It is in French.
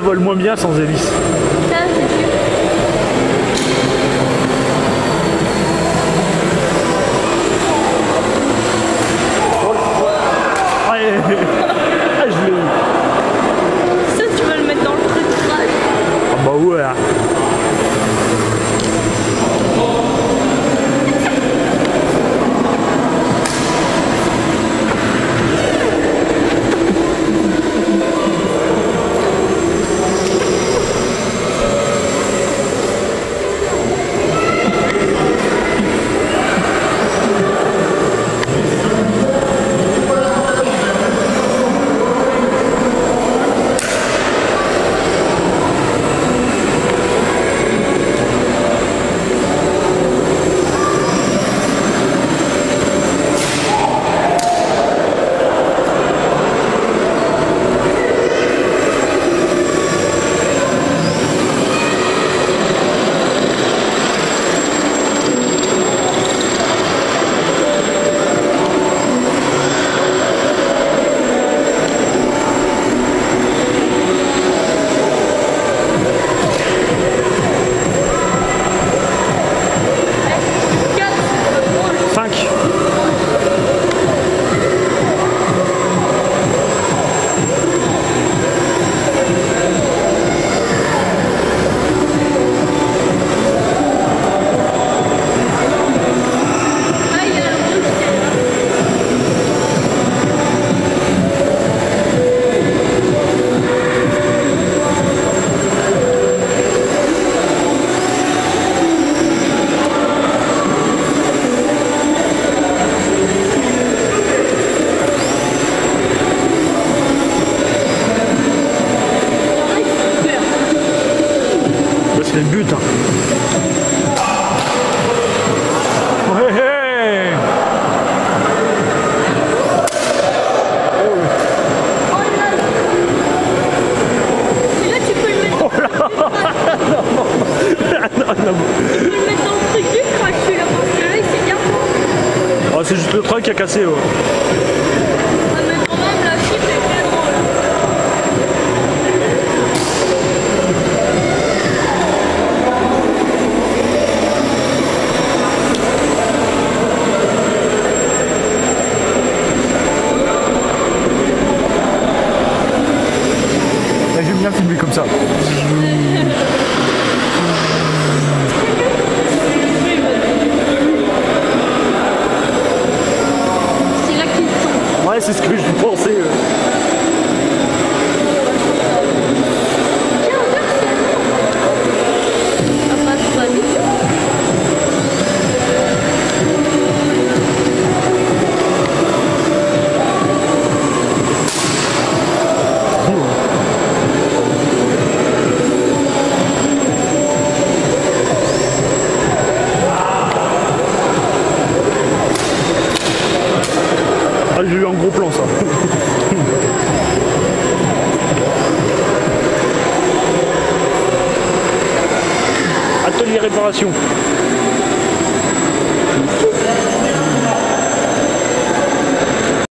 moins bien sans hélice. Ça, c'est sûr. Ah, et- ah, je l'ai eu. Ça, tu vas le mettre dans le truc crash. Ah bah ouais. C'est le but. Hein. Ouais, ouais. Oh là tu le le. Non, non, Tu peux le mettre dans le truc du que là, il s'est bien. oh, c'est juste le truc qui a cassé. ouais. Bien filmer comme ça. Ouais, c'est ce que je pensais. Ah, j'ai eu un gros plan ça. Atelier réparation.